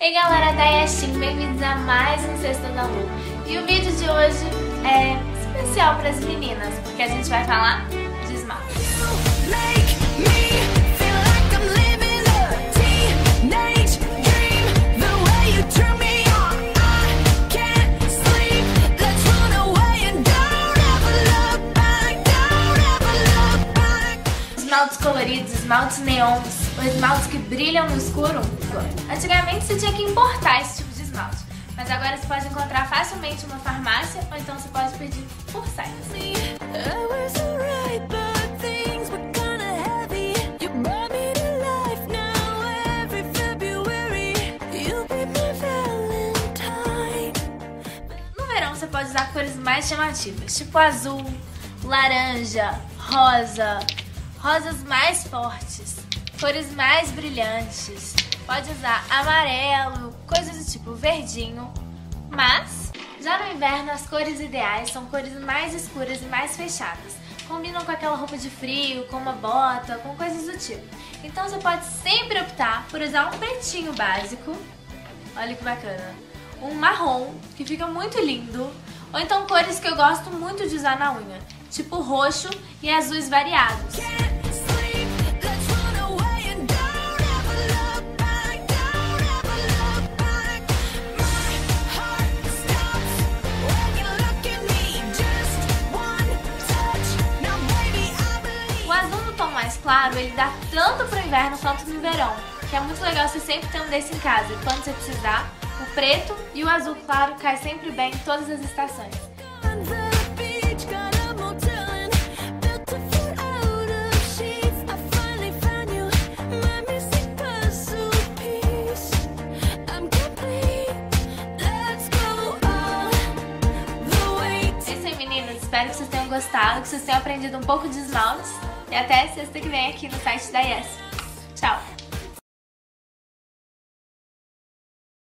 Ei galera da Yashin, bem-vindos a mais um Sexto da Lu. E o vídeo de hoje é especial para as meninas, porque a gente vai falar Esmaltes coloridos, esmaltes neons, ou esmaltes que brilham no escuro? Antigamente você tinha que importar esse tipo de esmalte, mas agora você pode encontrar facilmente uma farmácia ou então você pode pedir por site. No verão você pode usar cores mais chamativas, tipo azul, laranja, rosa, rosas mais fortes cores mais brilhantes. Pode usar amarelo, coisas do tipo verdinho. Mas, já no inverno, as cores ideais são cores mais escuras e mais fechadas. Combinam com aquela roupa de frio, com uma bota, com coisas do tipo. Então você pode sempre optar por usar um pretinho básico. Olha que bacana. Um marrom, que fica muito lindo. Ou então cores que eu gosto muito de usar na unha, tipo roxo e azuis variados. Mais claro, ele dá tanto pro inverno quanto no verão, que é muito legal você sempre ter um desse em casa. E quando você precisar, o preto e o azul claro cai sempre bem em todas as estações. espero que vocês tenham gostado, que vocês tenham aprendido um pouco de esmaltes. E até sexta que vem aqui no site da Yes.